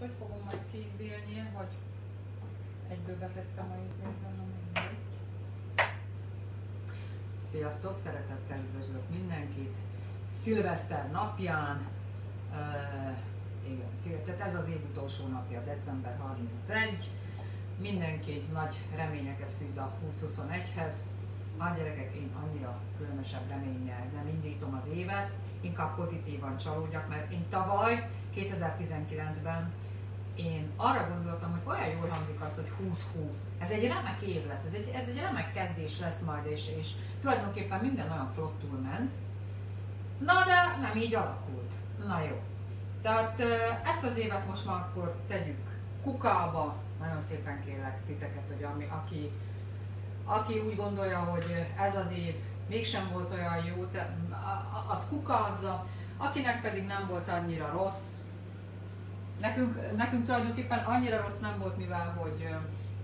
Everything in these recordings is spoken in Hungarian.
hogy fogom majd kézélni, hogy egyből betettem a izében, mindegy. Sziasztok, szeretettel üdvözlök mindenkit. Szilveszter napján, uh, igen, tehát ez az év utolsó napja, december 31. Mindenki nagy reményeket fűz a 2021-hez. A gyerekek, én annyira különösebb reménnyel nem indítom az évet, inkább pozitívan csalódjak, mert én tavaly, 2019-ben én arra gondoltam, hogy olyan jól hangzik az, hogy 20-20. Ez egy remek év lesz, ez egy, ez egy remek kezdés lesz majd, és, és tulajdonképpen minden olyan flottul ment. Na de nem így alakult. Na jó. Tehát ezt az évet most már akkor tegyük kukába. Nagyon szépen kérlek titeket, hogy ami, aki, aki úgy gondolja, hogy ez az év mégsem volt olyan jó, te, az kukázza, akinek pedig nem volt annyira rossz. Nekünk, nekünk tulajdonképpen annyira rossz nem volt, mivel hogy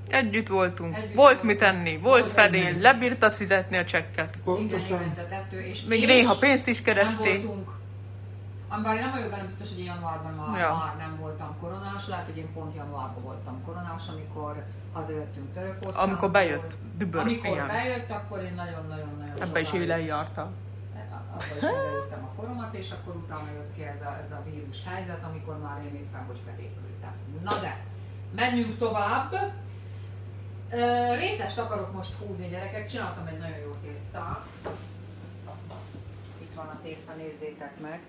Együtt voltunk, Együtt volt voltunk. mit enni, volt Volt fedél, lebírtad fizetni a csekket. Pontosan. igen, igen, tettő, és Még és néha pénzt is nem keresték. voltunk, amiben én nem vagyok benne biztos, hogy én januárban már, Ja. már nem voltam koronás, lehet, hogy én pont januárban voltam koronás, amikor hazajöttünk Törökországból. Amikor bejött dübör, Amikor igen. bejött, akkor én nagyon-nagyon-nagyon Ebbe is élen jártál. Abban is megelőztem a koromat, és akkor utána jött ki ez a, ez a vírus helyzet, amikor már én éppen hogy felépültem. Na de, menjünk tovább. Rétest akarok most húzni gyerekek, csináltam egy nagyon jó tésztát. Itt van a tészta, nézzétek meg.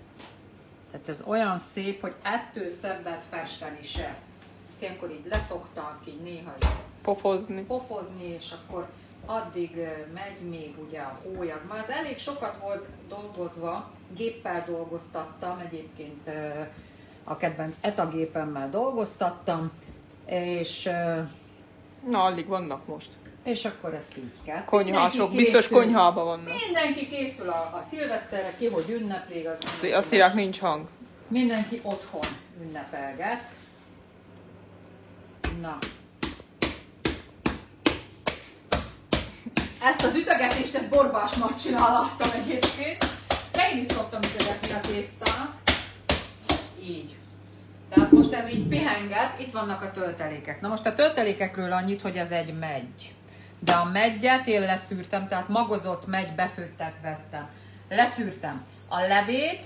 Tehát ez olyan szép, hogy ettől szebbet festeni se. Ezt ilyenkor így leszoktam ki, néha így Pofozni. pofozni, és akkor addig megy még ugye a hólyag. Már az elég sokat volt dolgozva, géppel dolgoztattam, egyébként a kedvenc ETA gépemmel dolgoztattam, és, Na, alig vannak most. és akkor ezt így kell. Konyhások, biztos konyhában vannak. Mindenki készül a, a szilveszterre, ki hogy ünnepli, az Azt- Azt írják, nincs hang. Mindenki otthon ünnepelget. Na. Ezt az ütögetést, ezt Borbás Marcsinál láttam egyébként. De én is szoktam ütögetni a tésztát. Így. Tehát most ez így pihenget, itt vannak a töltelékek. Na most a töltelékekről annyit, hogy ez egy megy. De a meggyet én leszűrtem, tehát magozott megy befőttet vettem. Leszűrtem a levét,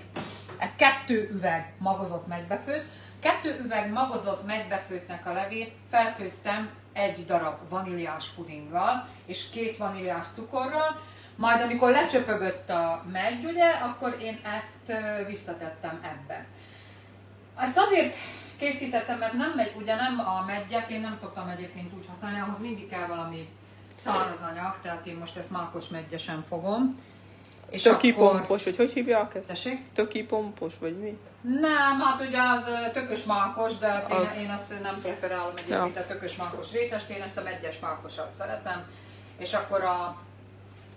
ez kettő üveg magozott megybefőtt, kettő üveg magozott megybefőttnek a levét felfőztem egy darab vaníliás pudinggal és két vaníliás cukorral, majd amikor lecsöpögött a megy, ugye, akkor én ezt visszatettem ebbe. Ezt azért készítettem, mert nem megy, ugye nem a meggyet, én nem szoktam egyébként úgy használni, ahhoz mindig kell valami száraz anyag, tehát én most ezt mákos meggyesen fogom. És Töki akkor... pompos, vagy hogy hívják ezt? Tessék? Töki pompos, vagy mi? Nem, hát ugye az tökös mákos, de hát Az. én, én azt nem preferálom egyébként a tökös mákos rétest, én ezt a meggyes mákosat szeretem. És akkor a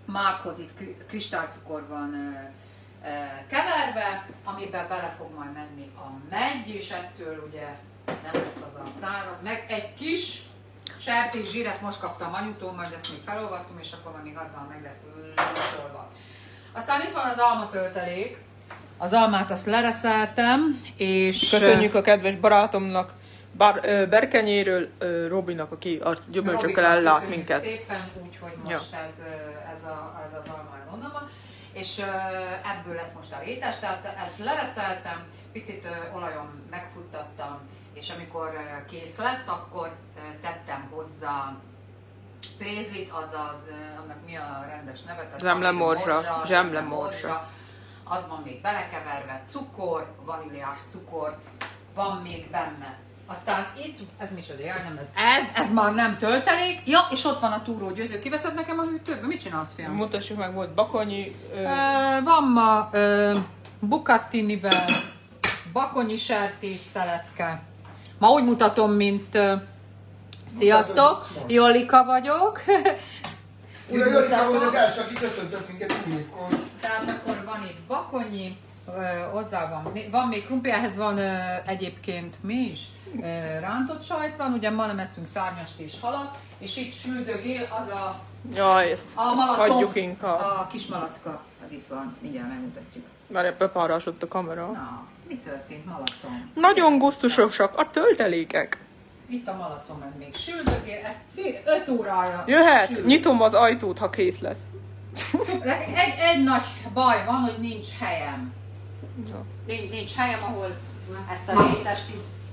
mákhoz itt kri- kristálycukor van ö, ö, keverve, amiben bele fog majd menni a megy, és ettől ugye nem lesz az a száraz, meg egy kis sertés zsír, ezt most kaptam anyutól, majd ezt még felolvasztom, és akkor még azzal meg lesz locsolva. Aztán itt van az almatöltelék, az almát azt lereszeltem, és... Köszönjük a kedves barátomnak, Bar, Berkenyéről, Robinak, aki a gyümölcsökkel ellát minket. szépen, úgyhogy most ez, ö, ez, a, ez az alma, ez onnan van. És ebből lesz most a rétes, tehát ezt lereszeltem, picit olajon megfuttattam, és amikor kész lett, akkor tettem hozzá prézlit, azaz, annak mi a rendes neve? Zsemlemorzsa, zsemlemorzsa. Az van még belekeverve, cukor, vaníliás cukor, van még benne. Aztán itt, ez micsoda, jaj, nem ez, ez, ez már nem töltelék. Ja, és ott van a túró győző. Kiveszed nekem a hűtőbe? Mit csinálsz, fiam? Mutassuk meg, volt bakonyi, ö, Ö, van ma ö, bucattinivel bakonyi sertés szeletke. Ma úgy mutatom, mint ö, sziasztok, Jolika vagyok. Úgy Ugye Jolika mutatom. volt az első, aki köszöntött minket új évkor. Tehát akkor van itt bakonyi, hozzá van, van még krumpli, ehhez van egyébként mi is? Rántott sajt van, ugye ma nem eszünk szárnyast és halat, és itt süldögél az a, jaj, ezt, a ezt malacom, hagyjuk inkább. a kis malacka, az itt van, mindjárt megmutatjuk. Már ebbe párásott a kamera. Na, Mi történt, malacom? Nagyon gusztusosak a töltelékek. Itt a malacom, ez még süldögél, ez 5 órája Jöhet, sül. nyitom az ajtót, ha kész lesz. Szuper, egy, egy nagy baj van, hogy nincs helyem. Ja. Nincs, nincs helyem, ahol ezt a rétest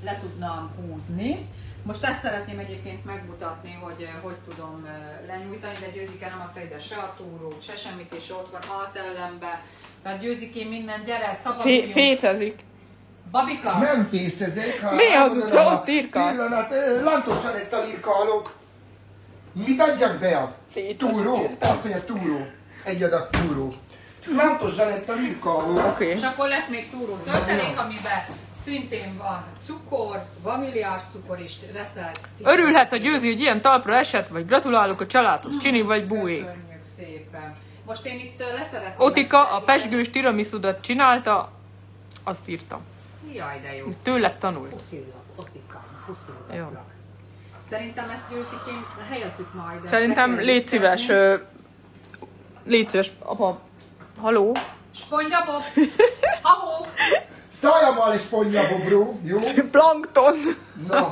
le tudnám húzni. Most ezt szeretném egyébként megmutatni, hogy eh, hogy tudom eh, lenyújtani, de Győzike nem adta ide se a túrót, se semmit, és ott van átellenbe. Tehát Győzikém minden, gyere, Fé- szabaduljunk. Babika, Nem fészezek, ha Mi az utca? a Ott írkálsz. Pillanat, ö, lantosan egy talírkálok. Mit adjak be a túró? Azt mondja túró. Egy adag túró. Lantos Zsanett talírkálok. Oké. és akkor lesz még túró töltelék, amiben szintén van cukor, vaníliás cukor és reszelt cukor. Örülhet a győzi, hogy ilyen talpra esett, vagy gratulálok a családhoz, Csini vagy Búék. Köszönjük szépen. Most én itt leszeretném... Otika a pesgős tiramisudat csinálta, azt írta. Jaj, de jó. Tőle tanult. Puszillak. Jó. Szerintem ezt győzikén helyezzük majd. Szerintem légy szíves, ö, légy szíves, apa, haló? Spongyabob! Ahó! Szajammal és ponja bobró, jó? Plankton! No,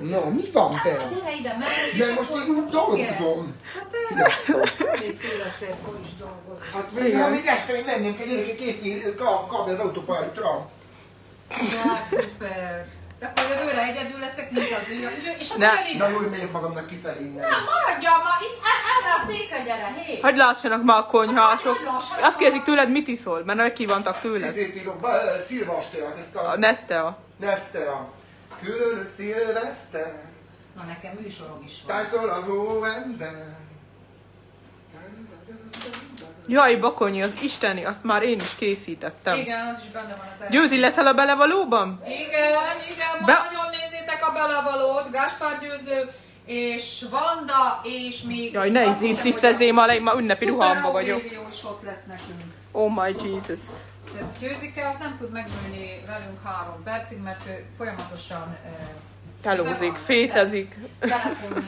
No, mi van te? Gyere ide, mert De most én dolgozom. Hát Sziasztok. Hát még, ha még este még mennénk egy gyerekek két fél, kap, kap az autópályára. Ja, szuper. De akkor jövőre egyedül leszek, mint az ügy. És akkor ide. Na jó, hogy megyek magamnak kifelé innen. Nem, maradjál már itt, e- erre a székre gyere, hé! Hogy lássanak már a konyhások. Azt kérdezik tőled, mit iszol, mert megkívántak tőled. Ezért írok be, szilvasteát, ezt A a Nestea. Nestea. Külön szilveszter, Na nekem műsorom is van. táncol a hóember. Jaj, Bakonyi, az isteni, azt már én is készítettem. Igen, az is benne van az első. Győzi leszel a belevalóban? Igen, igen, Be- nagyon nézzétek a belevalót, Gáspár Győző, és Vanda, és még... Jaj, ne szisztezzél, ma, ma ünnepi Szuper ruhamba vagyok. Ott lesz nekünk. Oh my Jesus. Győzike az nem tud megülni velünk három percig, mert ő folyamatosan Telózik, fétezik. telefon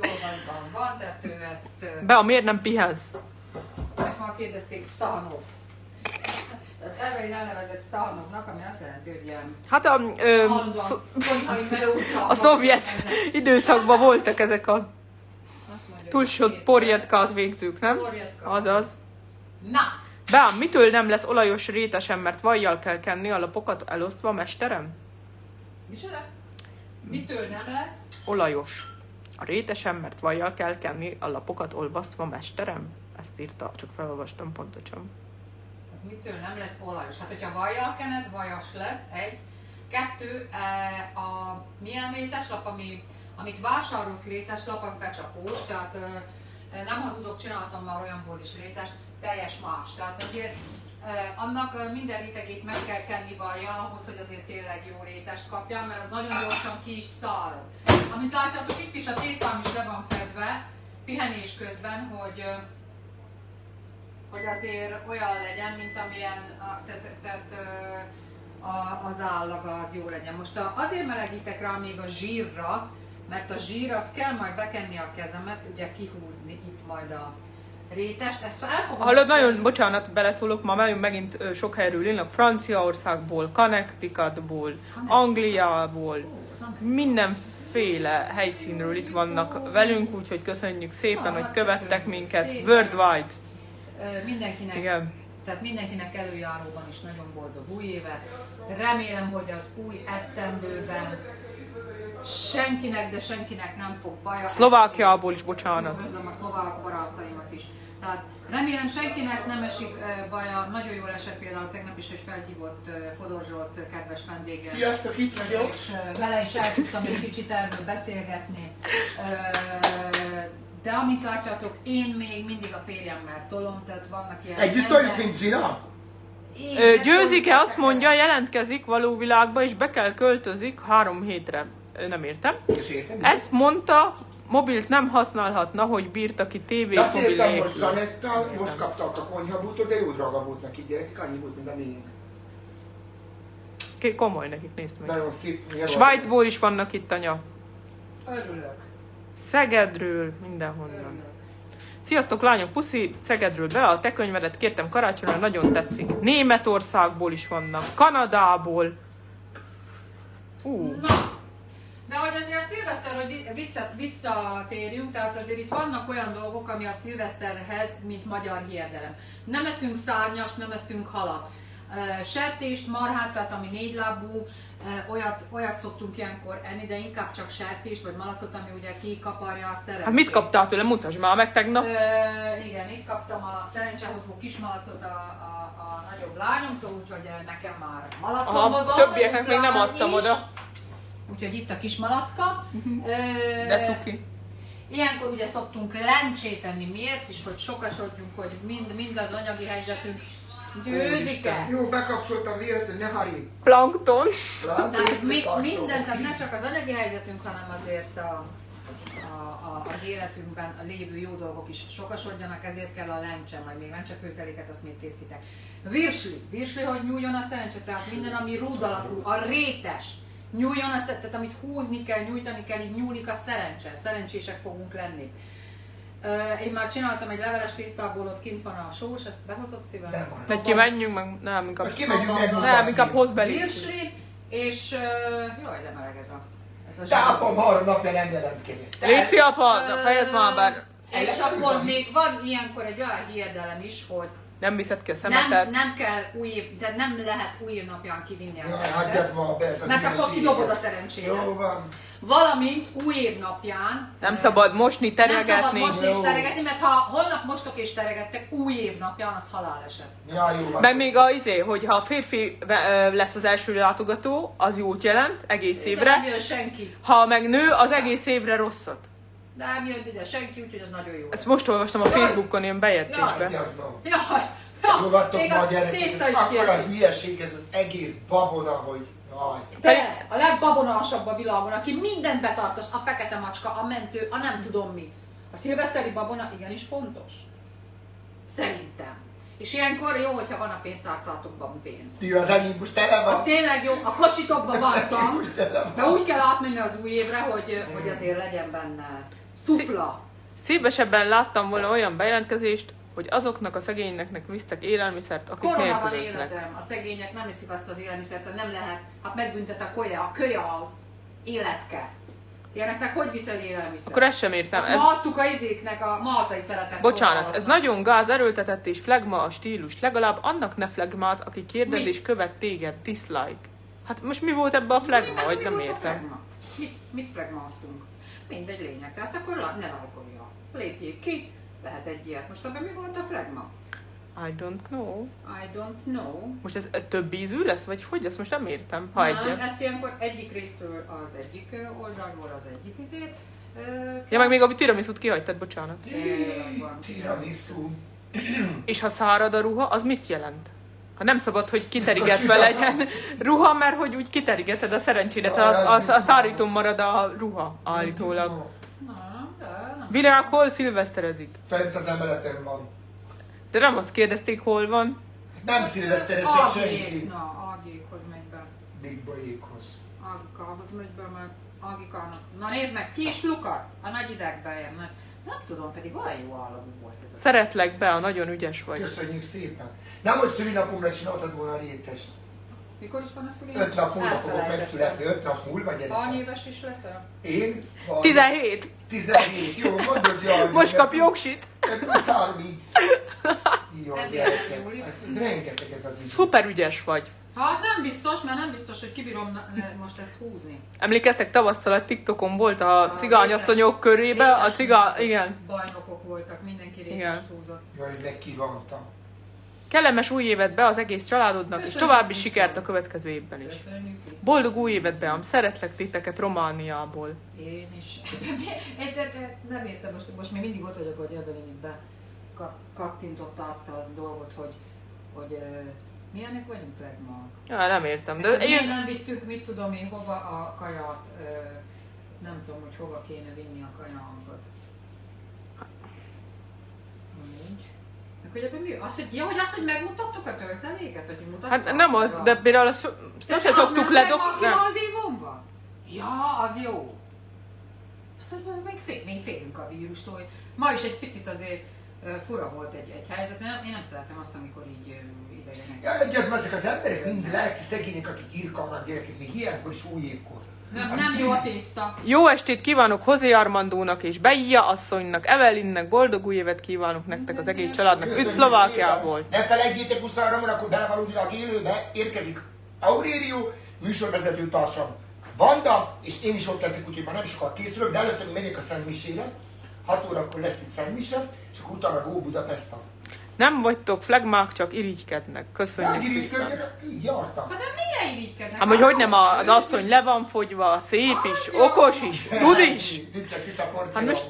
dolgaiban van, tehát ő ezt, Be, miért nem pihensz? ezt már kérdezték Stahanov. Tehát elvei elnevezett Stahanovnak, ami azt jelenti, hogy ilyen Hát a, ö, szó- a szovjet időszakban voltak ezek a túlsott két porjetkát végzők, nem? Porjetka. Azaz. Na, Beám, mitől nem lesz olajos rétesen, mert vajjal kell kenni a lapokat elosztva, mesterem? micsoda? Mitől nem lesz? Olajos. A rétesen, mert vajjal kell kenni a lapokat olvasztva, mesterem? Ezt írta, csak felolvastam pontosan. Mitől nem lesz olajos? Hát, hogyha vajjal kened, vajas lesz, egy. Kettő, eh, a milyen léteslap, ami, amit vásárolsz léteslap, az becsapós, tehát eh, nem hazudok, csináltam már olyanból is létes, teljes más. Tehát azért eh, annak eh, minden rétegét meg kell kenni vajjal, ahhoz, hogy azért tényleg jó rétest kapjál, mert az nagyon gyorsan ki is szárad. Amit látjátok, itt is a tésztám is le van fedve, pihenés közben, hogy eh, hogy azért olyan legyen, mint amilyen tehát, tehát, a, az állaga az jó legyen. Most azért melegítek rá még a zsírra, mert a zsír az kell majd bekenni a kezemet, ugye kihúzni itt majd a rétest. Ezt el fogom Hallod, nagyon, bocsánat, beleszólok, ma nagyon megint ö, sok helyről írnak, Franciaországból, Connecticutból, Angliából, mindenféle helyszínről itt vannak velünk, úgyhogy köszönjük szépen, hogy követtek minket szépen. worldwide. Ö, mindenkinek, Igen. tehát mindenkinek előjáróban is nagyon boldog új évet. Remélem, hogy az új esztendőben senkinek, de senkinek nem fog baja. Szlovákiából is, bocsánat. Üdvözlöm a szlovák barátaimat is. Tehát remélem senkinek nem esik baja. Nagyon jól esett például tegnap is, hogy felhívott Fodor Zsolt kedves vendégem. Sziasztok, itt vagyok. És vele is el tudtam egy kicsit erről beszélgetni. De amit látjátok, én még mindig a férjemmel tolom, tehát vannak ilyen... Együtt toljuk, mint Zsina? Én Ö, ezt Győzike azt mondja, jelentkezik való világba, és be kell költözik három hétre. Nem értem. Értem? Ezt mondta, mobilt nem használhatna, hogy bírta ki tévés mobil Beszéltem most nélkül. Zsanettal, most kaptak a konyhabútot, de jó drága volt neki gyerekek, annyi volt, mint a miénk. Komoly nekik, nézd meg. Nagyon szép. Svájcból is vannak itt anya. Örülök. Szegedről, mindenhonnan. Örülök. Sziasztok lányok, puszi Szegedről be, a te könyvedet kértem karácsonyra, nagyon tetszik. Németországból is vannak, Kanadából. Ú, Na, de hogy azért a szilveszter, hogy vi- vissza, visszatérjünk, tehát azért itt vannak olyan dolgok, ami a szilveszterhez, mint magyar hiedelem. Nem eszünk szárnyast, nem eszünk halat. Sertést, marhát, tehát ami négy lábú, ö, olyat, olyat szoktunk ilyenkor enni, de inkább csak sertést vagy malacot, ami ugye kikaparja a szerencsét. hát mit kaptál tőle? Mutasd már meg tegnap. Ö, igen, itt kaptam a szerencsehozó kismalacot a, a, a nagyobb lányomtól, úgyhogy nekem már malacom Aha, van. többieknek még nem adtam is. oda. Úgyhogy itt a kis malacka. Ö, De cuki. Ilyenkor ugye szoktunk lencsét enni, miért is, hogy sokasodjunk, hogy mind, mind az anyagi helyzetünk győzik-e. Jó, bekapcsoltam véletlenül, ne harj. Plankton. Tehát mi, minden, tehát ne csak az anyagi helyzetünk, hanem azért a, a, a, az életünkben a lévő jó dolgok is sokasodjanak, ezért kell a lencse, majd még lencsefőzeléket, azt még készítek. Virsli, virsli, hogy nyúljon a szerencse, tehát minden, ami rúd alakú, a rétes, nyúljon a tehát amit húzni kell, nyújtani kell, így nyúlik a szerencse, szerencsések fogunk lenni. Én már csináltam egy leveles tésztából, ott kint van a sós, ezt behozott szívem? Nem. Hogy kimenjünk, meg nem, inkább, Most kimegyünk meg nem, inkább hozz belé. Virsli, és... Jaj, de meleg ez a... Ez a De apám három napja nem jelentkezett. Léci apa, na fejezd már be. És akkor még van ilyenkor egy olyan hiedelem is, hogy Nem viszed ki a nem, szemetet. nem kell új év, de nem lehet új év napján kivinni a Jaj, hagyjad ma be ez a Mert akkor kidobod a szerencsédet. Jó van. Valamint új év napján Nem szabad mosni, nem szabad teregetni. mosni és teregetni, mert ha holnap mostok és teregettek, új év napján az haláleset. Ja, jó van. Meg még a izé, hogy ha a férfi lesz az első látogató, az jót jelent, egész évre. nem jön senki. Ha meg nő, az egész évre rosszat. De nem jön ide senki, úgyhogy az nagyon jó. Ezt most olvastam a Facebookon ilyen bejegyzésbe. Jaj, Fogadtok még ma a gyerekek. tészta is Akkor a kérdezik. hülyeség ez az egész babona, hogy jaj. Te, a legbabonásabb a világon, aki mindent betartasz, a fekete macska, a mentő, a nem tudom mi. A szilveszteri babona igenis fontos. Szerintem. És ilyenkor jó, hogyha van a pénztárcátokban pénz. Ti az enyém most tele van. Az tényleg jó, a kocsitokba vártam, Most tele van. de úgy kell átmenni az új évre, hogy, hogy azért legyen benne szufla. Szívesebben láttam volna olyan bejelentkezést, hogy azoknak a szegényeknek visztek élelmiszert, akik Korona van életem, a szegények nem iszik azt az élelmiszert, nem lehet, hát megbüntet a kolya, a kölyä a életke. Ilyeneknek hogy viszel élelmiszer? Akkor ezt sem értem. Ezt Ez, ma adtuk a izéknek a maltai szeretet bocsánat, ez nagyon gáz erőltetett és flagma a stílus. Legalább annak ne flagmáz, aki kérdez Mi? és követ téged, dislike. Hát most mi volt ebbe a vagy mi nem értem. Mit, mit flagmáztunk? Mindegy lényeg, tehát akkor ne lájkolja. Lépjék ki, lehet egy ilyet. Most abban mi volt a flagma? I don't know. I don't know. Most ez, ez több ízű lesz, vagy hogy? Ezt most nem értem. Ha Nem, egyet. ezt ilyenkor egyik részről az egyik oldalról az egyik izét. ö, Ja, meg még a tiramisút kihagytad, bocsánat. Tiramisu. És ha szárad a ruha, az mit jelent? Ha nem szabad, hogy kiterigetve legyen ruha, mert hogy úgy kiterigeted a szerencsédet, az, az, a szárítón marad a ruha állítólag. Na, de nem. Virág hol szilveszterezik? Fent az emeleten van. De nem azt kérdezték, hol van. Nem szilvesztereztek Agék, senki. na, Agékhoz megy be. Big Boyékhoz. Agikához megy be, mert Agikának. Na nézd meg, ki is lukat? A nagy idegbejem. mert Nem tudom, pedig olyan jó állagú volt ez a Szeretlek be, a nagyon ügyes vagy. Köszönjük szépen. Nem, hogy szülinapomra csináltad volna a rétest. Mikor is van a szüli? Öt nap múlva fogok megszületni, öt nap múlva Hány gyerekem. éves is leszel? Én? Van. 17. 17. Jó, mondod, jaj. Most kap jogsit. Ez 30. Jó, gyerekem. Ez, ez rengeteg ez az idő. Szuper ügyes vagy. Hát nem biztos, mert nem biztos, hogy kibírom most ezt húzni. Emlékeztek, tavasszal a TikTokon volt a cigányasszonyok körébe, a cigá... Igen. Bajnokok voltak, mindenki rétest húzott. Jaj, megkívántam. Kellemes új évet be az egész családodnak, és Köszönjük további vissza. sikert a következő évben is. Boldog új évet be, ám szeretlek titeket Romániából. Én is. Én te- te- nem értem, most, most még mindig ott vagyok, hogy Evelyn be ka- kattintotta azt a dolgot, hogy, hogy milyenek vagyunk flagma. Ja, nem értem, de De én nem vittük, mit tudom én, hova a kaját, ö, nem tudom, hogy hova kéne vinni a kajánkat. Úgy. Meg hogy ebben mi? Az, hogy, ja, hogy azt, hogy megmutattuk a tölteléket, vagy mutattuk? Hát nem az, de például azt sose az szoktuk ledobni. Aki Maldívon van? Ja, az jó. Hát hogy még, fél, még félünk a vírustól. Ma is egy picit azért fura volt egy, egy helyzet, nem, én nem szeretem azt, amikor így. Ja, egyet, ezek az emberek mind lelki szegények, akik írkalnak gyerekek, még ilyenkor is új évkor. Nem, nem jó a tészta. Jó estét kívánok Hozé Armandónak és Beia asszonynak, Evelinnek, boldog új évet kívánok nektek az egész családnak, üdv Szlovákiából. Ne felejtjétek 23 ra akkor belevalódilag élőbe érkezik Aurélio, műsorvezető társam Vanda, és én is ott leszek, úgyhogy már nem sokkal készülök, de előtte megyek a Szentmisére. 6 órakor lesz itt Szentmise, és akkor utána Go Budapesta. Nem vagytok flegmák, csak irigykednek. Köszönjük szépen. Megirigyködjenek, így jártam. Hát de mire irigykednek? Hát, hogy hogy nem a- az asszony le van fogyva, szép is, okos is, tud is. Hát most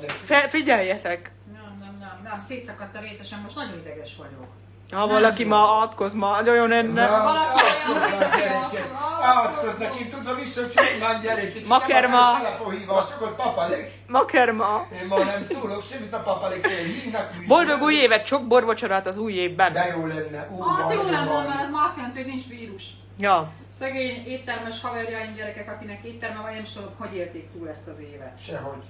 figyeljetek, Nem, nem, nem, nem, szétszakadt a rétesem, most nagyon ideges vagyok. Ha valaki ma átkoz, ma nagyon enne. Átkoznak én tudom is, hogy csomán gyerekek. Makerma. Telefonhívás, akkor papalék. Makerma. Én ma nem szólok semmit, a papalék hívnak. Boldog új évet, sok borvacsorát az új évben. De jó lenne. Ú, Hát jó lenne, mert ez már azt jelenti, hogy nincs vírus. Ja, Szegény éttermes haverjaim gyerekek, akinek étterme van, nem is tudom, hogy érték túl ezt az évet. Sehogy.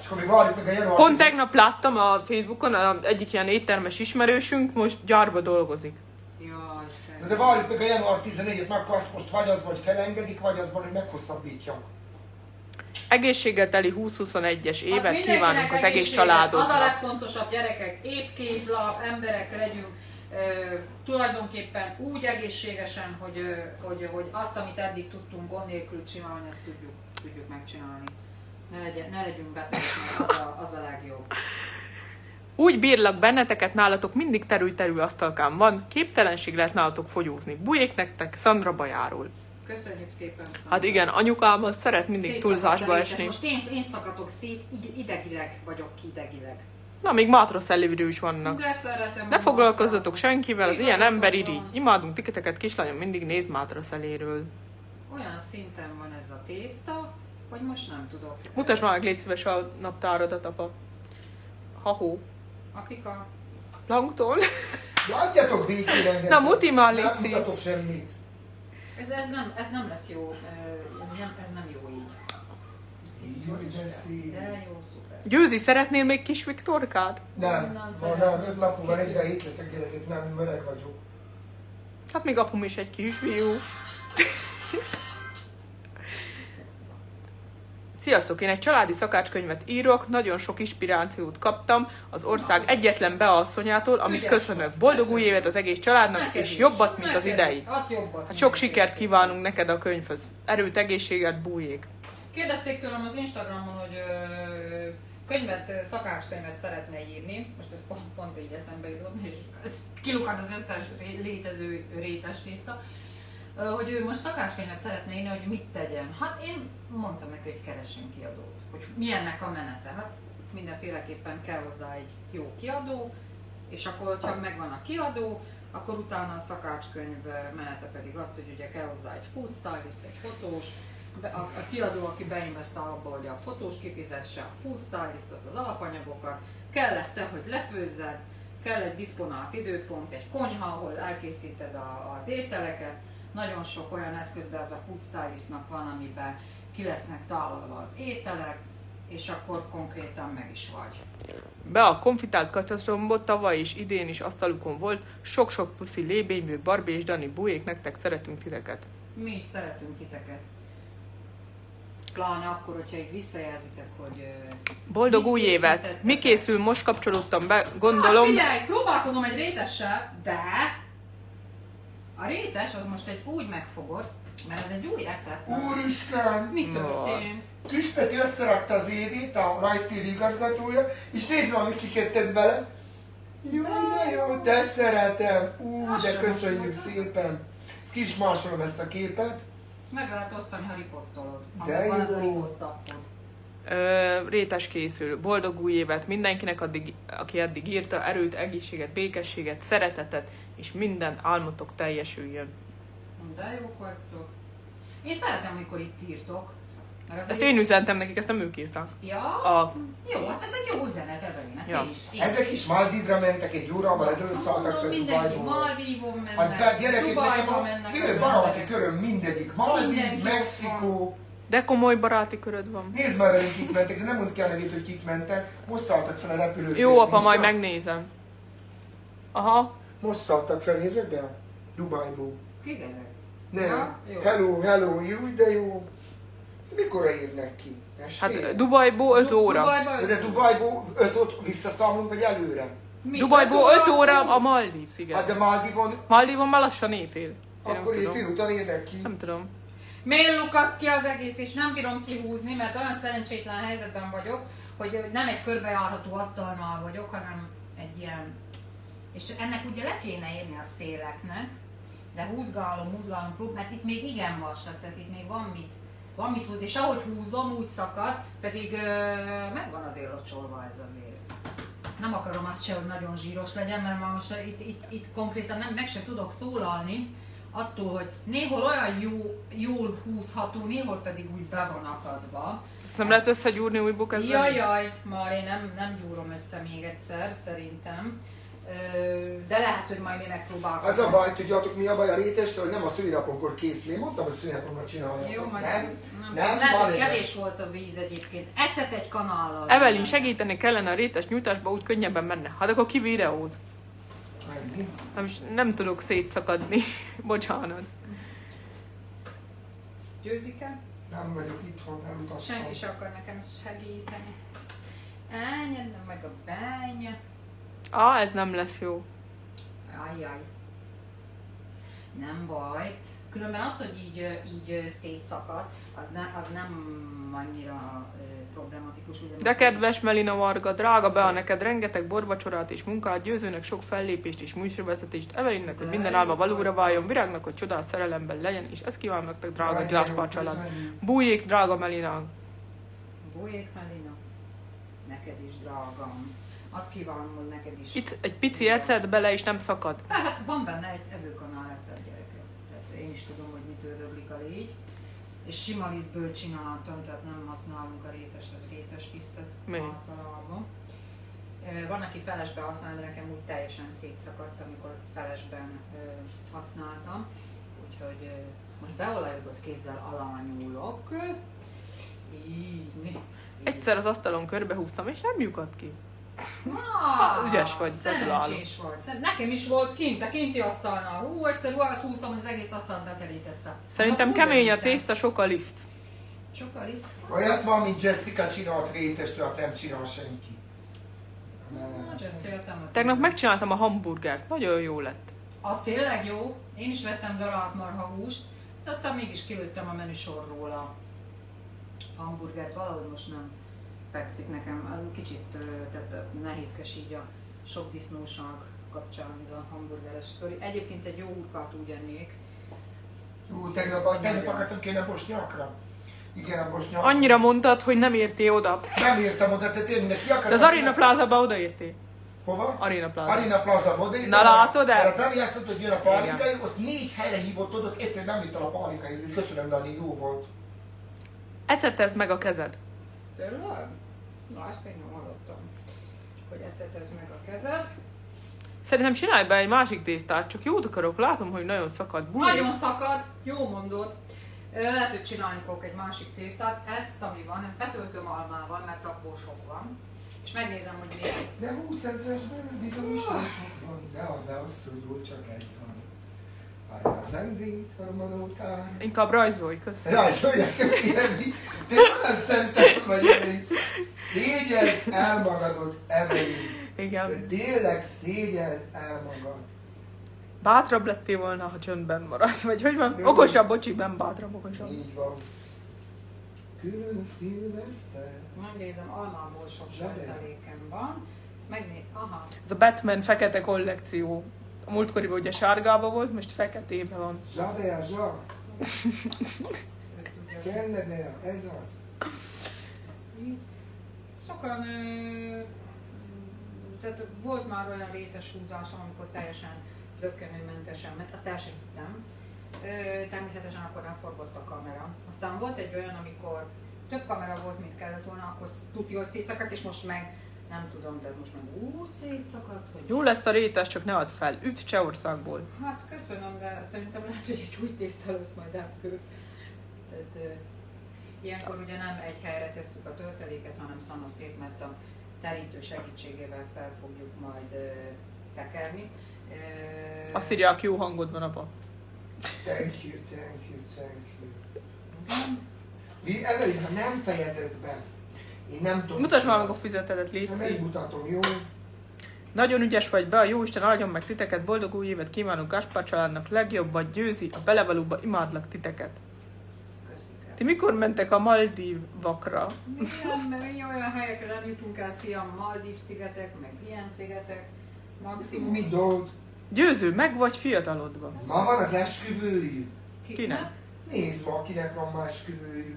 És akkor még várjuk meg a január pont 10 tegnap láttam a Facebookon, a egyik ilyen éttermes ismerősünk most gyárba dolgozik. Jaj, Na de várjuk meg a január 14-et, mert akkor azt most vagy az, vagy felengedik, vagy az van, hogy meghosszabbítja. Egészséggel teli 20-21-es évet Hát kívánunk az egész egészséget. Az a legfontosabb, gyerekek, épp kézlap, emberek legyünk, ö, tulajdonképpen úgy egészségesen, hogy, ö, hogy, hogy azt, amit eddig tudtunk gond nélkül csinálni, azt tudjuk, tudjuk megcsinálni. Ne, legyen, ne legyünk betegek, az a, az a legjobb. Úgy bírlak benneteket, nálatok mindig terül-terül asztalkán van, képtelenség lehet nálatok fogyózni. Bujék nektek, Szandra Bajáról. Köszönjük szépen. Szandra. Hát igen, anyukám az szeret mindig Szétszakadt túlzásba esni. Most én, én szakadok szét, ide- idegileg vagyok idegileg. Na, még mátra ellévő is vannak. De szeretem. Ne foglalkozzatok matkát. senkivel, az ilyen ember irigy. Imádunk tiketeket, kislányom mindig néz mátra szeléről. Olyan szinten van ez a tészta, hogy most nem tudok. Mutasd már meg, légy szíves a naptáradat, apa. Hahó. Apika, Plankton. Adjatok békén engem. Na, muti már, Nem Lici. mutatok semmit. ez, ez, nem, ez nem lesz jó, ez nem, ez nem jó így. Ez Így van, de jó, szuper. Győzi, szeretnél még kis Viktorkát? Nem, ma szeretném. nem, öt nap múlva 47 leszek gyerekek, nem, meleg vagyok. Hát még apum is egy kisfiú. Sziasztok, én egy családi szakácskönyvet írok, nagyon sok inspirációt kaptam az ország egyetlen beasszonyától, amit köszönök. Boldog új évet az egész családnak, Neked és jobbat, mint az idei. Hát. Hát sok sikert kívánunk neked a könyvhöz. Erőt, egészséget, bújék. Kérdezték tőlem az Instagramon, hogy könyvet, szakácskönyvet szeretne írni. Most ez pont, pont így eszembe jutott, és ez kilukad az összes létező rétes tészta. Hogy ő most szakácskönyvet szeretne írni, hogy mit tegyen. Hát én mondtam neki, hogy keressen kiadót. Hogy milyennek a menete. Hát mindenféleképpen kell hozzá egy jó kiadó, és akkor, hogyha megvan a kiadó, akkor utána a szakácskönyv menete pedig az, hogy ugye kell hozzá egy food stylist, egy fotós, a, a kiadó, aki beinvestál abba, hogy a fotós kifizesse a food stylistot, az alapanyagokat, kell ezt te, hogy lefőzzed, kell egy diszponált időpont, egy konyha, ahol elkészíted a, az ételeket, nagyon sok olyan eszköz, de az a food stylistnak van, amiben ki lesznek tálalva az ételek, és akkor konkrétan meg is vagy. Be a konfitált kacsasombot tavaly és idén is asztalukon volt, sok-sok puszi lébényből, Barbie és Dani bújék, nektek szeretünk titeket. Mi is szeretünk titeket. Pláne akkor, hogyha így visszajelzitek, hogy... Boldog új évet! Mi készül? Most kapcsolódtam be, Hát gondolom. figyelj, próbálkozom egy rétessel, de a rétes az most egy úgy megfogott, mert ez egy új recept. Úristen! Mi történt? Kispeti összerakta az évét, a Light TV igazgatója, és nézd meg, amit kikötött bele. Jó, de jó, de szeretem. Ú, de köszönjük szépen. Ezt ki is másolom ezt a képet. Meg lehet osztani, ha riposztolod. De van az a jó. Rétes készül. Boldog új évet mindenkinek, addig, aki eddig írta, erőt, egészséget, békességet, szeretetet, és minden álmotok teljesüljön. De jók vagytok. Én szeretem, amikor itt írtok. Mert Ezt én üzentem nekik, ezt nem ők írták. Ja? A, Jó, hát ez egy jó üzenet, Evelyn, ezt Ja. én is. Én Ezek is Maldivra mentek, egy órával ezelőtt szálltak fel mindenki. Maldívon mennek, Hát de gyerekek, nekem Dubajba a mennek fő az baráti köröm mindegyik. Ott Mexikó, De komoly baráti köröd van. Nézd már velünk kik mentek, de nem mondd ki a nevét, hogy kik mentek. Most szálltak fel a repülőt. Jó, apa, majd megnézem. Aha. Most szálltak fel, nézed be? Dubájból. Kik ezek? Nem. Ja, jó. hello, hello, jó, de jó. Mikorra érnek ki? Estére? Hát Dubajból 5 óra. Dubajba De Dubájból 5 ott visszaszámolunk, vagy előre? Mi? Dubajból Öt 5 óra a mi? Maldiv Hát sziget. de Maldivon, Maldivon már lassan éjfél. Én akkor éjfél után érnek ki. Nem tudom. Miért lukadt ki az egész, és nem bírom kihúzni, mert olyan szerencsétlen helyzetben vagyok, hogy nem egy körbejárható asztalnál vagyok, hanem egy ilyen... És ennek ugye le kéne érni a széleknek, de húzgálom, húzgálom, prób, mert itt még igen vastag, tehát itt még van mit, van mit húzni, és ahogy húzom, úgy szakad, pedig ö, megvan azért locsolva ez azért. Nem akarom azt se, hogy nagyon zsíros legyen, mert most itt, itt, itt konkrétan nem, meg sem tudok szólalni, attól, hogy néhol olyan jó, jól húzható, néhol pedig úgy be van akadva. Ezt nem lehet összegyúrni új bukát? Jaj, jaj, már én nem, nem gyúrom össze még egyszer, szerintem. De lehet, hogy majd mi megpróbálkozunk. Az a baj, tudjátok mi a baj a rétesről, hogy nem a szülinaponkor készül. Én mondtam, hogy szülinaponkor csinálják. Jó, majd nem, nem, nem, lehet, hogy kevés volt a víz egyébként. Ecet egy kanállal. Evelyn, segíteni kellene a rétes nyújtásba, úgy könnyebben menne. Hát akkor ki videóz? Menni. Nem, nem tudok szétszakadni. Bocsánat. Győzike? Nem vagyok itthon, elutaztam. Senki se akar nekem segíteni. Ennyi, meg a bánya. Á, ez nem lesz jó. Ajjaj. Nem baj. Különben az, hogy így, így szétszakad, az, ne, az nem annyira ö, problematikus. Ugye, De kedves Melina Varga, drága Bea, neked rengeteg borvacsorát és munkát, győzőnek sok fellépést és műsorvezetést, Evelynnek, hogy minden álma valóra váljon, Virágnak, hogy csodás szerelemben legyen, és ezt kívánom nektek, drága jó, család. Bújjék, drága Melina. Bújék Melina, neked is drágam. Azt kívánom, hogy neked is. Itt egy pici ecet bele, és nem szakad. Hát van benne egy evőkanál egyszer gyerekek. Tehát én is tudom, hogy mitől röglik a légy. És sima lisztből csináltam, tehát nem használunk a réteshez rétes lisztet általában. Van, aki felesbe használ, de nekem úgy teljesen szétszakadt, amikor felesben használtam. Úgyhogy most beolajozott kézzel alanyulok. Így, így. Egyszer az asztalon körbehúztam, és nem lyukadt ki. Ah, ügyes vagy, gratulálok. Szerencsés volt. Nekem is volt kint, a kinti asztalnál. Hú, egyszer ruhát húztam, az egész asztalt beterítette. Szerintem Hát, kemény a tészta, sok a liszt. Sokkal is. Olyat van, mint Jessica csinált rétestől, hát nem csinál senki. Nem, nem. Tegnap megcsináltam a hamburgert, nagyon jó lett. Az tényleg jó. Én is vettem darált marhahúst, de aztán mégis kilőttem a menüsorról a hamburgert. Valahogy most nem fekszik nekem. Kicsit tehát nehézkes így a sok disznóság kapcsán ez a hamburgeres sztori. Egyébként egy jó hurkát úgy ennék. Ú, tegnap, tegnap akartam kérni a bosnyakra. Igen, a bosnyak. Annyira mondtad, hogy nem értél oda. Nem értem oda, tehát tényleg ki akartam. De az Arena Plaza-ba odaértél. Hova? Arena Plaza. Arena Plaza oda. Na, látod el? Mert nem azt mondta, hogy jön a pálinkai, azt négy helyre hívott oda, azt egyszerűen nem vittem a pálinkai, hogy köszönöm, Dani, jó volt. Ecetezd meg a kezed. Tényleg? Na, ezt még nem hallottam. Hogy ecetezd meg a kezed. Szerintem csinálj be egy másik tésztát, csak jót akarok, látom, hogy nagyon szakad. Bújj. Nagyon szakad, jó mondod. Lehet, hogy csinálni fogok egy másik tésztát. Ezt, ami van, ezt betöltöm almával, mert abból sok van. És megnézem, hogy milyen. De 20 ezresből bizonyos nem sok van. De a de az, hogy csak egy van. A rázendít, harmanótár. Inkább rajzolj, köszönöm. Köszi, Evi. Te olyan szenten vagy, Evi. Szégyeld el magadot, Evelyn. De Igen. tényleg szégyeld el magad. Bátrabb lettél volna, ha csöndben maradsz, vagy hogy van? Jó. Okosabb, bocsi, nem bátrabb, okosabb. Így van. Külön a szilveszter. Megnézem, almából sok tartalékem van. Ezt megnéz... Aha. Ez a Batman fekete kollekció. A múltkoriban ugye sárgába volt, most feketébe van. Zsadea, zsa. Kelledea, ez az. Sokan, tehát volt már olyan rétes húzásom, amikor teljesen zöggenőmentesen ment, azt el sem hittem. Ö, természetesen akkor nem forgott a kamera. Aztán volt egy olyan, amikor több kamera volt, mint kellett volna, akkor tudja, hogy szétszakadt, és most meg nem tudom, tehát most meg úgy szétszakadt, hogy... Jó lesz a rétes, csak ne add fel. Üt Csehországból. Hát köszönöm, de szerintem lehet, hogy egy új tészta lesz majd ebből. Tehát, ö, Ilyenkor ugye nem egy helyre tesszük a tölteléket, hanem szanaszét, mert a terítő segítségével fel fogjuk majd ö, tekerni. Ö, Azt írják, jó hangod van, apa. Thank you, thank you, thank you. Mi, Evelyn, ha nem fejezed be, én nem tudom. Mutasd már meg a füzetedet, légy megmutatom, jó? Nagyon ügyes vagy be, a Jóisten áldjon meg titeket, boldog új évet kívánunk Gáspár családnak, legjobb vagy győzi, a belevalóba imádlak titeket. Köszönöm. Ti mikor mentek a Maldívakra? Igen, mert mi olyan helyekre nem jutunk el, fiam, Maldív szigetek, meg ilyen szigetek, maximum Tudod, Győző, meg vagy fiatalodva? ma van az esküvőjű. Kinek? Nézd ma, kinek van ma esküvőjű.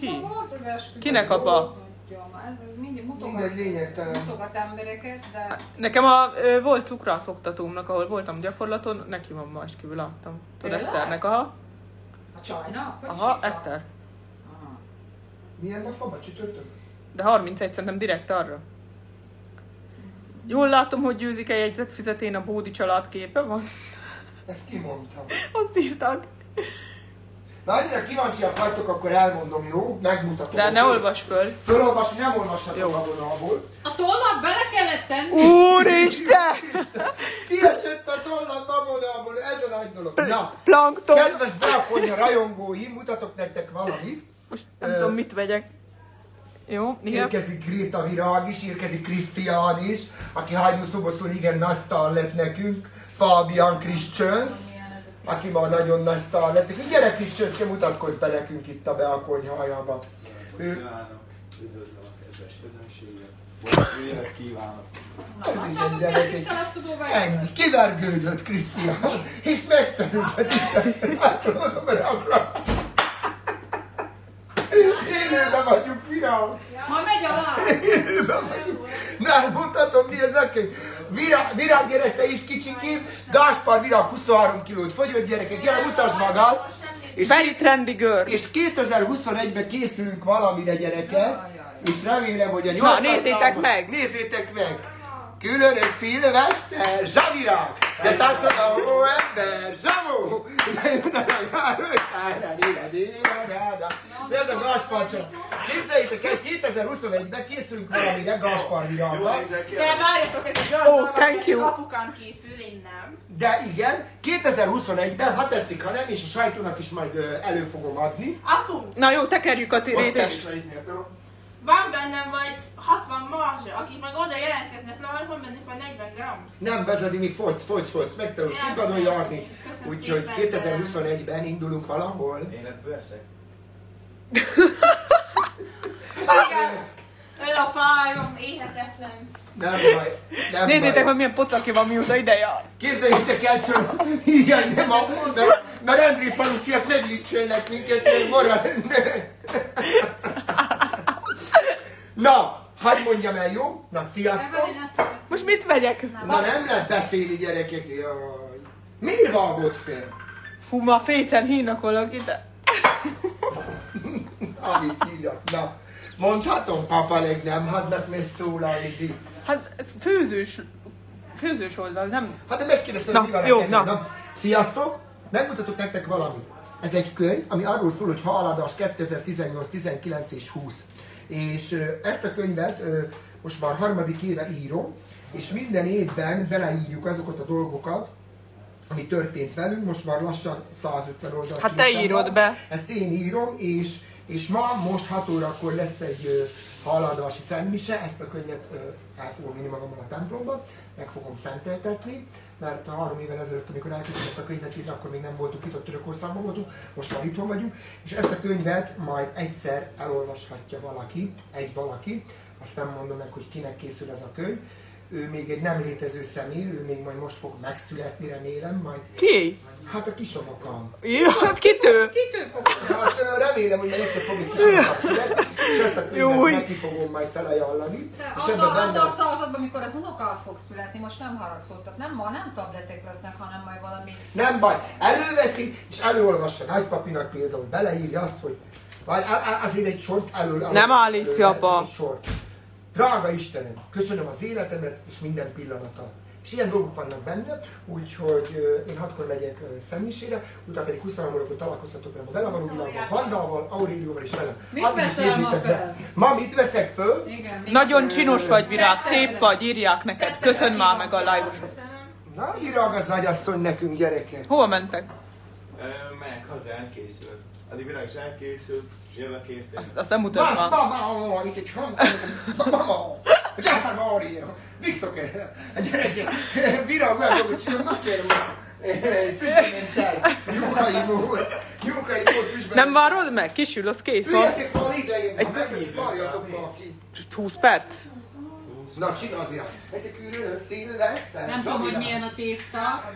Ki? Ma volt az esküvő. Kinek apa? Tudjam, Ez, ez mindig mutogat, Mindegy, lényegtelen. mutogat embereket, de Nekem a, ö, volt cukrász oktatómnak, ahol voltam gyakorlaton, neki van ma esküvő, láttam. Tudod? Eszternek, aha. a csajnak? Aha? Eszter. Aha. Milyen nap van ma csütörtök? De 31 szerintem direkt arra. Jól látom, hogy győzik-e jegyzett füzetén a Bódi család képe van. Ezt kimondtam. Azt írták. Na, annyira kíváncsiak vagytok, akkor elmondom, jó? Megmutatom. De ne olvas föl. Fölolvasni nem olvashatok a vonalból. A tollat bele kellett tenni? Úristen! Kiesett a tollam babonalból, ez a nagy dolog. Na, Plankton! kedves Brakonya rajongói, mutatok nektek valamit. Most nem Ö, tudom, mit vegyek. Jó, igen. Érkezik Gréta Virág is, érkezik Krisztián is, aki Hajdú Szobosztón igen nagy sztár lett nekünk. Fabian Christians, a aki ma nagyon nagy sztár lett nekünk. Gyere Christianske, mutatkozz be nekünk itt a bealkonyhajába. Ő, üdvözlöm a kedves közönséget. Boldog kívánok. Na, Ez igen, gyerekek. ennyi, kivergődött Krisztián, és megtanult a tiszteletet. Élőben vagyunk, Virág. Ma megy alá! Na, mutatom mi ez a könyv. Virág, virág gyerek, te is kicsikém. Gáspár Virág 23 kilót fogyott gyerekek, gyere mutasd magad. És, Very trendy girl. és 2021-ben készülünk valamire gyerekek. És remélem, hogy a 800 nézzétek számot- meg! Nézzétek meg! Különös szilveszter, zsavirák! De táncol a hó ember, zsamó! De ez a Gaspar csata. Képzeljétek el, 2021-ben készülünk valamire Gaspar Jó virággal. nézek ki. De várjatok, ez egy olyan dolog, thank you. apukám készül, én nem. De igen, 2021-ben, ha tetszik, ha nem, és a sajtónak is majd elő fogom adni. Apu, Na jó, tekerjük a rétes. is. Van bennem vagy 60 marzsa, akik meg oda jelentkeznek, le, van bennük vagy 40 gram. Nem vezedi, még fogysz, fogysz, fogysz, megtanulsz Nem színpadon járni. Úgyhogy szépen, 2021-ben indulunk valahol. Én ebből eszek. Igen. A párom, éhetetlen. Nem baj, nem Nézzétek baj. meg, milyen pocaki van, mióta ide jár. Képzeljétek el csak, igen, nem a, mert, mert André falusiak meglincselnek minket, még marad. Na, hagyd mondjam el, jó? Na, sziasztok! Most mit vegyek? Na nem lehet beszélni, gyerekek, jaj. Miért vágott fel? Fú, ma fécen hínakolok ide. Amit hívjak, na. Mondhatom, papa leg nem hadnak meg szólalni, di. Hát ez főzős, főzős oldal, nem? Hát de megkérdeztem, Na, hogy mi van a jó, kezemben. na. na. Sziasztok! Megmutatok nektek valamit. Ez egy könyv, ami arról szól, hogy haladás 2018, 19 és 20. És ezt a könyvet most már harmadik éve írom, és minden évben beleírjuk azokat a dolgokat, ami történt velünk, most már lassan 150 oldal. Hát te írod van. be. Ezt én írom, és, és ma, most 6 órakor lesz egy haladási szentmise, ezt a könyvet el fogom vinni magammal a templomba, meg fogom szenteltetni, mert a három évvel ezelőtt, amikor elkezdtem ezt a könyvet írni, akkor még nem voltunk itt, ott Törökországban voltunk, most már itthon vagyunk, és ezt a könyvet majd egyszer elolvashatja valaki, egy valaki, azt nem mondom meg, hogy kinek készül ez a könyv, ő még egy nem létező személy, ő még majd most fog megszületni, remélem, majd Ki? Hát a kisomokam. Jó, hát kitő? Kitől fog Hát remélem, hogy egyszer fog egy kisomokam születni, és ezt a könyvet neki fogom majd felajánlani. Te És abban, benne a szavazatban, amikor az unokád fog születni, most nem haragszottak, nem ma, nem tabletek lesznek, hanem majd valami... Nem baj, előveszi, és előolvassa nagypapinak például, beleírja azt, hogy vagy azért egy sort elő... Nem állítja, egy sort. Drága Istenem, köszönöm az életemet és minden pillanatot. És ilyen dolgok vannak benne, úgyhogy én hatkor megyek ö, szentmisére, utána pedig 23 órakor találkozhatok velem a vele való világban, Vandával, Aurélióval és velem. Mit Addig is veszel fel? be. Ma mit veszek föl? Igen, Nagyon csinos vagy, Virág, szép vagy, írják neked. Köszön már meg a. Köszönöm. Na, virág az nagyasszony nekünk, gyerekek. Hova mentek? Megyek haza, elkészült. Addig virág is elkészült, jövök érte. Azt, azt nem mutasd Ma, már. ma, ma, ma, itt egy hang. Mama, Jafar Maria, visszok el. A gyerekek, virág olyan dolgot csinál, ma kérem, füstbementel, lyukai mód, lyukai mód füstben. Nem várod meg? Kisül, az kész van. Üljetek van idején, ha megvesz, várjatok ma ki. 20 perc? Na, csináld rá. Egy külön szilveszter. Nem tudom, hogy milyen a tészta.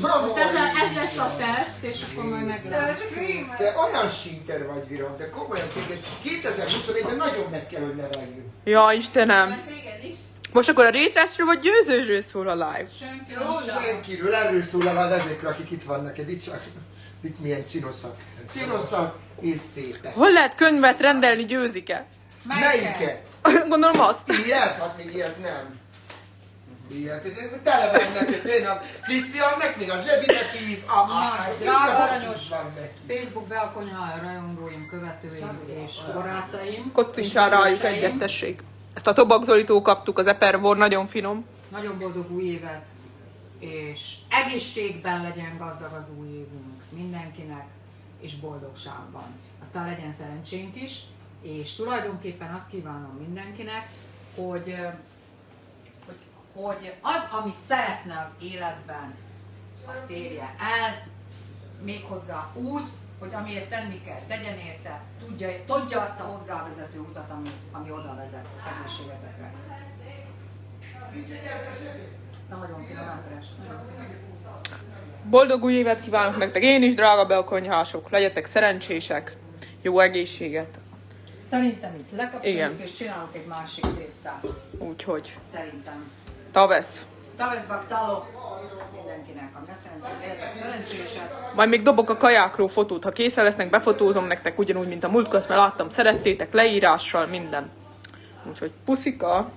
Most ez, ez lesz a teszt, és akkor majd De meglátjuk. Te olyan síter vagy, Viram, de komolyan téged 2021-ben nagyon meg kell, hogy neveljünk. Ja, Istenem. Most akkor a rétrásról vagy győzősről szól a live? Senki Róla. Senkiről, erről szól a ezekről, akik itt vannak, itt csak itt milyen csinosak. Csinosak és szépek. Hol lehet könyvet rendelni győzike? Melyiket? Gondolom azt. Ilyet? Hát még ilyet nem. Ez Tele van neked, tényleg. Krisztiánnek még a zsebine fíz, a, a, a, drága a- aranyos. van neki. Facebook beakonya rajongóim, követőim és barátaim. Koccintsál rájuk egyet, tessék. Ezt a tobakzolító kaptuk, az Epervor, nagyon finom. Nagyon boldog új évet, és egészségben legyen gazdag az új évünk mindenkinek, és boldogságban. Aztán legyen szerencsénk is, és tulajdonképpen azt kívánom mindenkinek, hogy, hogy, az, amit szeretne az életben, azt érje el, méghozzá úgy, hogy amiért tenni kell, tegyen érte, tudja, tudja azt a hozzávezető utat, ami, ami oda vezet. Nagyon finom ápolás, nagyon finom. Boldog új évet kívánok nektek, én is, drága belkonyhások. Legyetek szerencsések, jó egészséget. Szerintem itt lekapcsoljuk Igen. és csinálunk egy másik tésztát. Úgyhogy, Szerintem. Tavesz. Taveszbak talo mindenkinek, legyetek szerencsések. Majd még dobok a kajákról fotót, ha készen lesznek, befotózom nektek ugyanúgy, mint a múltkor, mert láttam, szerettétek, leírással, minden. Úgyhogy puszika.